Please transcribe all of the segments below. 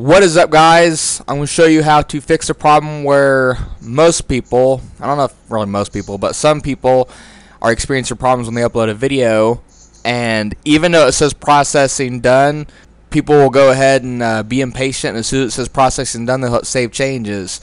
What is up guys? I'm going to show you how to fix a problem where most people, I don't know if really most people, but some people are experiencing problems when they upload a video and even though it says processing done, people will go ahead and uh, be impatient and as soon as it says processing done they'll save changes.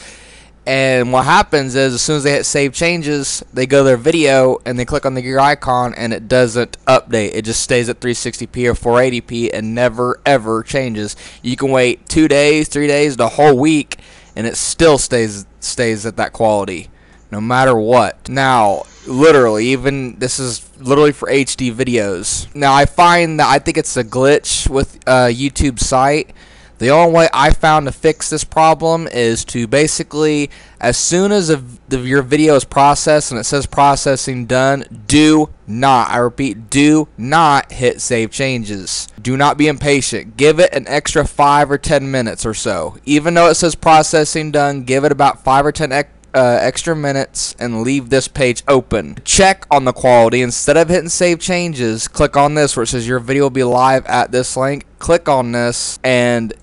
And what happens is, as soon as they hit save changes, they go to their video and they click on the gear icon and it doesn't update. It just stays at 360p or 480p and never ever changes. You can wait two days, three days, the whole week, and it still stays stays at that quality, no matter what. Now, literally, even this is literally for HD videos. Now, I find that I think it's a glitch with uh, YouTube site the only way I found to fix this problem is to basically, as soon as a, the, your video is processed and it says processing done, do not, I repeat, do not hit save changes. Do not be impatient. Give it an extra 5 or 10 minutes or so. Even though it says processing done, give it about 5 or 10 uh, extra minutes and leave this page open. Check on the quality. Instead of hitting save changes, click on this where it says your video will be live at this link. Click on this and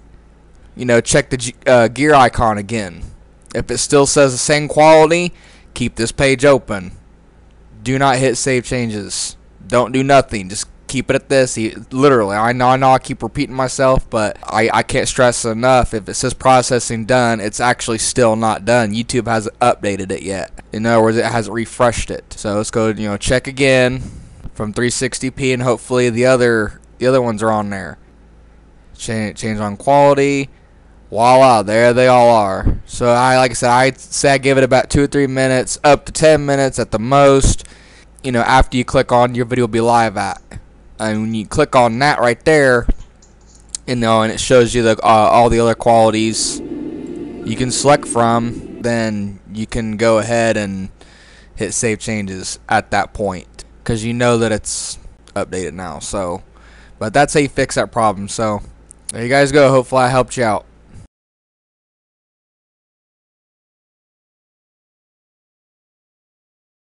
you know, check the uh, gear icon again. If it still says the same quality, keep this page open. Do not hit save changes. Don't do nothing. Just keep it at this. Literally, I know, I know, I keep repeating myself, but I, I can't stress enough. If it says processing done, it's actually still not done. YouTube hasn't updated it yet. In other words, it hasn't refreshed it. So let's go, you know, check again from 360p, and hopefully the other the other ones are on there. Change change on quality voila, there they all are. So I, like I said, I say I give it about two or three minutes, up to 10 minutes at the most. You know, after you click on your video will be live at, and when you click on that right there, you know, and it shows you the uh, all the other qualities you can select from, then you can go ahead and hit save changes at that point because you know that it's updated now. So, but that's how you fix that problem. So there you guys go. Hopefully I helped you out.